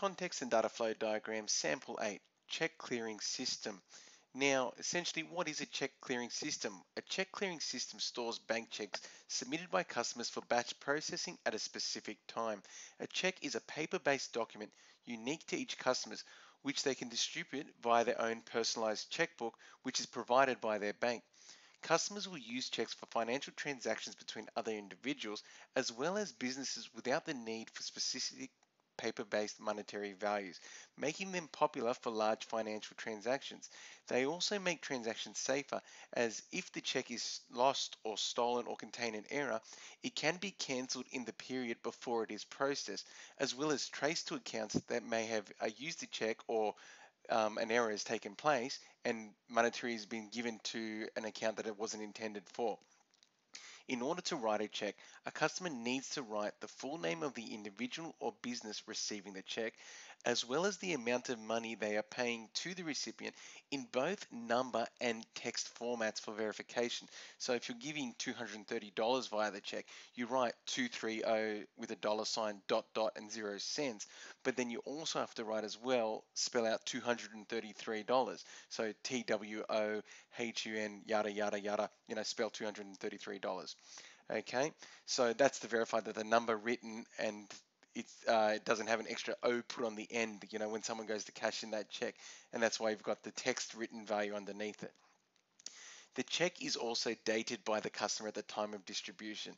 Context and data flow diagram, sample 8, check clearing system. Now, essentially, what is a check clearing system? A check clearing system stores bank checks submitted by customers for batch processing at a specific time. A check is a paper-based document unique to each customer, which they can distribute via their own personalized checkbook, which is provided by their bank. Customers will use checks for financial transactions between other individuals as well as businesses without the need for specific paper-based monetary values, making them popular for large financial transactions. They also make transactions safer as if the check is lost or stolen or contain an error, it can be cancelled in the period before it is processed, as well as traced to accounts that may have uh, used the check or um, an error has taken place and monetary has been given to an account that it wasn't intended for. In order to write a check, a customer needs to write the full name of the individual or business receiving the check, as well as the amount of money they are paying to the recipient in both number and text formats for verification. So if you're giving $230 via the check, you write 230 with a dollar sign, dot, dot, and zero cents. But then you also have to write as well, spell out $233. So T W O H U N, yada, yada, yada, you know, spell $233. Okay, so that's to verify that the number written and uh, it doesn't have an extra O put on the end, you know, when someone goes to cash in that check. And that's why you've got the text written value underneath it. The check is also dated by the customer at the time of distribution.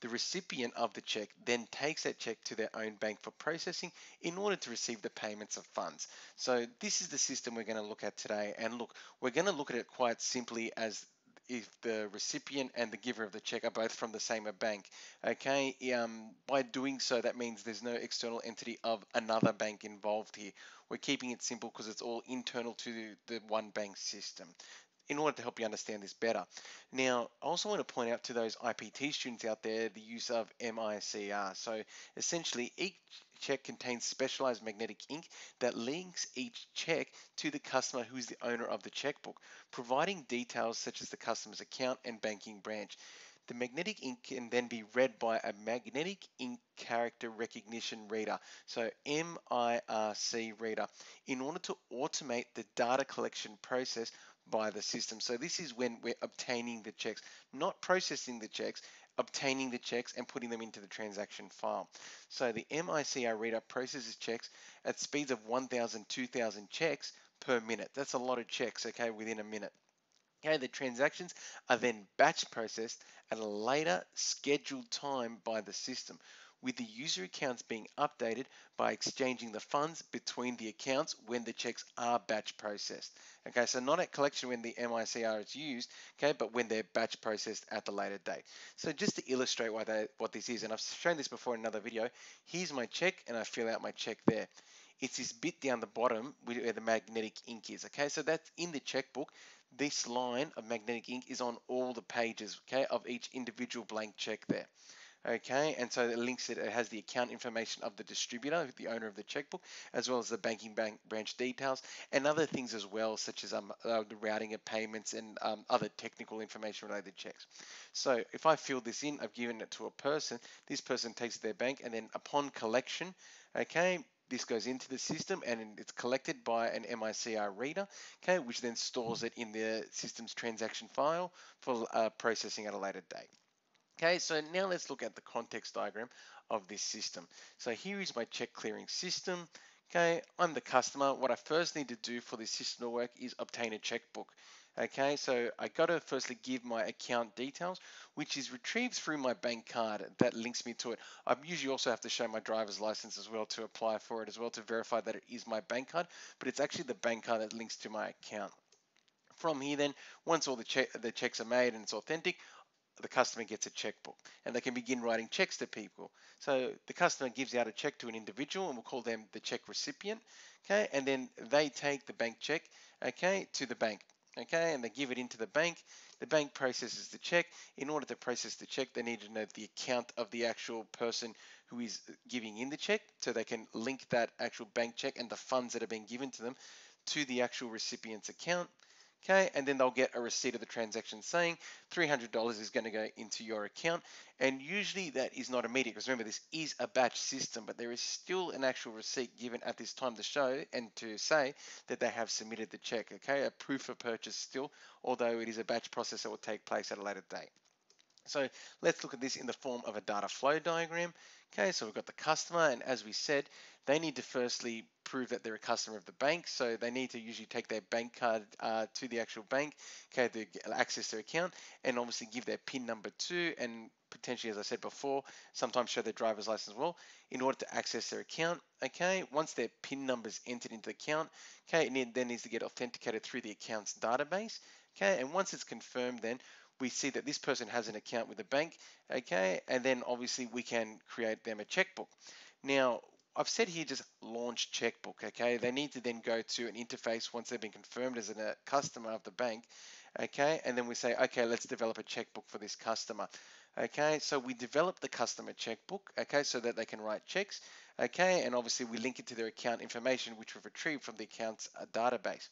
The recipient of the check then takes that check to their own bank for processing in order to receive the payments of funds. So this is the system we're going to look at today. And look, we're going to look at it quite simply as if the recipient and the giver of the check are both from the same bank. Okay, um, by doing so, that means there's no external entity of another bank involved here. We're keeping it simple because it's all internal to the one bank system in order to help you understand this better. Now, I also want to point out to those IPT students out there the use of MICR. So essentially, each check contains specialized magnetic ink that links each check to the customer who is the owner of the checkbook, providing details such as the customer's account and banking branch. The magnetic ink can then be read by a magnetic ink character recognition reader, so MIRC reader, in order to automate the data collection process by the system. So this is when we're obtaining the checks, not processing the checks, obtaining the checks and putting them into the transaction file. So the MICR reader processes checks at speeds of 1,000, 2,000 checks per minute. That's a lot of checks, okay, within a minute. Okay, the transactions are then batch processed at a later scheduled time by the system with the user accounts being updated by exchanging the funds between the accounts when the checks are batch processed. Okay, so not at collection when the MICR is used, okay, but when they're batch processed at the later date. So just to illustrate why they, what this is, and I've shown this before in another video, here's my check and I fill out my check there. It's this bit down the bottom where the magnetic ink is, okay, so that's in the checkbook. This line of magnetic ink is on all the pages, okay, of each individual blank check there okay and so it links it it has the account information of the distributor the owner of the checkbook as well as the banking bank branch details and other things as well such as um, uh, the routing of payments and um, other technical information related checks so if I fill this in I've given it to a person this person takes their bank and then upon collection okay this goes into the system and it's collected by an MICR reader, okay, which then stores it in the system's transaction file for uh, processing at a later date. Okay, so now let's look at the context diagram of this system. So here is my check clearing system. Okay, I'm the customer. What I first need to do for this system to work is obtain a checkbook. Okay, so I got to firstly give my account details, which is retrieved through my bank card that links me to it. I usually also have to show my driver's license as well to apply for it as well to verify that it is my bank card, but it's actually the bank card that links to my account. From here then, once all the, che the checks are made and it's authentic, the customer gets a checkbook and they can begin writing checks to people. So the customer gives out a check to an individual and we'll call them the check recipient, okay? And then they take the bank check, okay, to the bank, okay? And they give it into the bank. The bank processes the check. In order to process the check, they need to know the account of the actual person who is giving in the check so they can link that actual bank check and the funds that are being given to them to the actual recipient's account. Okay, and then they'll get a receipt of the transaction saying $300 is going to go into your account, and usually that is not immediate, because remember, this is a batch system, but there is still an actual receipt given at this time to show and to say that they have submitted the check, okay, a proof of purchase still, although it is a batch process that will take place at a later date. So let's look at this in the form of a data flow diagram. Okay, so we've got the customer, and as we said, they need to firstly prove that they're a customer of the bank. So they need to usually take their bank card uh, to the actual bank, okay, to access their account, and obviously give their PIN number to, and potentially, as I said before, sometimes show their driver's license as well, in order to access their account. Okay, once their PIN number is entered into the account, okay, it then needs to get authenticated through the account's database. Okay, and once it's confirmed, then we see that this person has an account with the bank, okay, and then obviously we can create them a checkbook. Now, I've said here just launch checkbook, okay? They need to then go to an interface once they've been confirmed as a customer of the bank, okay? And then we say, okay, let's develop a checkbook for this customer, okay? So we develop the customer checkbook, okay, so that they can write checks, okay? And obviously we link it to their account information, which we've retrieved from the account's uh, database.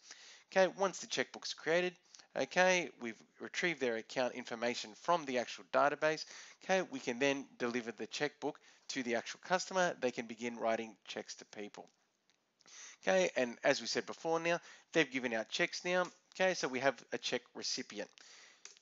Okay, once the checkbook's created, Okay, we've retrieved their account information from the actual database. Okay, we can then deliver the checkbook to the actual customer. They can begin writing checks to people. Okay, and as we said before now, they've given out checks now. Okay, so we have a check recipient.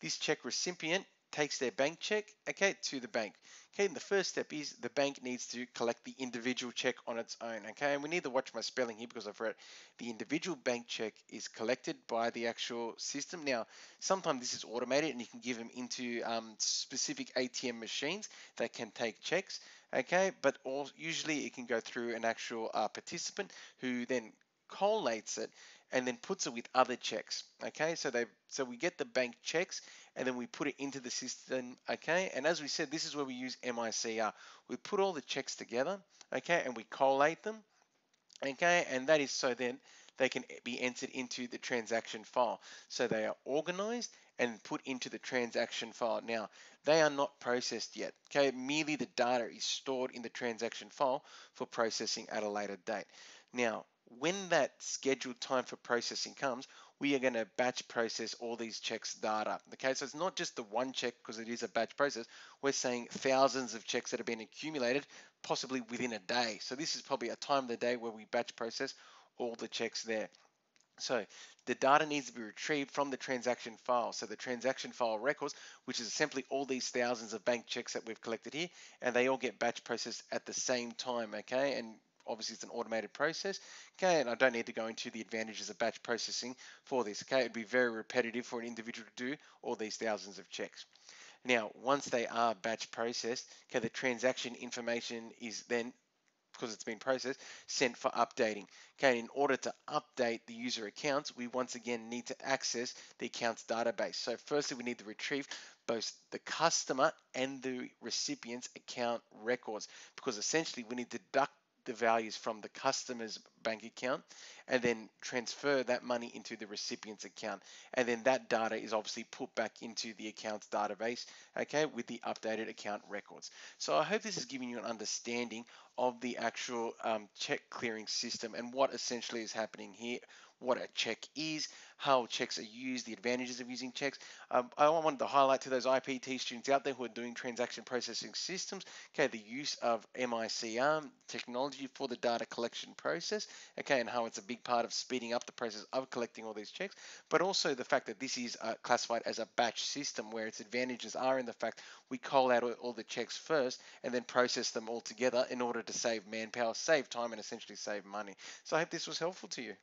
This check recipient takes their bank check, okay, to the bank. Okay, and the first step is the bank needs to collect the individual check on its own, okay, and we need to watch my spelling here because I've read the individual bank check is collected by the actual system. Now, sometimes this is automated and you can give them into um, specific ATM machines that can take checks, okay, but usually it can go through an actual uh, participant who then collates it and then puts it with other checks. Okay, so they so we get the bank checks and then we put it into the system. Okay, and as we said, this is where we use MICR. We put all the checks together. Okay, and we collate them. Okay, and that is so then they can be entered into the transaction file. So they are organized and put into the transaction file. Now, they are not processed yet. Okay, merely the data is stored in the transaction file for processing at a later date. Now, when that scheduled time for processing comes, we are going to batch process all these checks data. Okay, so it's not just the one check because it is a batch process. We're saying thousands of checks that have been accumulated, possibly within a day. So this is probably a time of the day where we batch process all the checks there. So the data needs to be retrieved from the transaction file. So the transaction file records, which is simply all these thousands of bank checks that we've collected here, and they all get batch processed at the same time, okay? And obviously it's an automated process. Okay, and I don't need to go into the advantages of batch processing for this. Okay, it'd be very repetitive for an individual to do all these thousands of checks. Now, once they are batch processed, okay, the transaction information is then because it's been processed, sent for updating. Okay, in order to update the user accounts, we once again need to access the accounts database. So firstly, we need to retrieve both the customer and the recipient's account records because essentially we need to deduct the values from the customer's bank account and then transfer that money into the recipient's account. And then that data is obviously put back into the account's database, okay, with the updated account records. So I hope this is giving you an understanding of the actual um, check clearing system and what essentially is happening here what a check is, how checks are used, the advantages of using checks. Um, I wanted to highlight to those IPT students out there who are doing transaction processing systems, okay, the use of MICR technology for the data collection process, okay, and how it's a big part of speeding up the process of collecting all these checks, but also the fact that this is uh, classified as a batch system where its advantages are in the fact we call out all, the checks first and then process them all together in order to save manpower, save time, and essentially save money. So I hope this was helpful to you.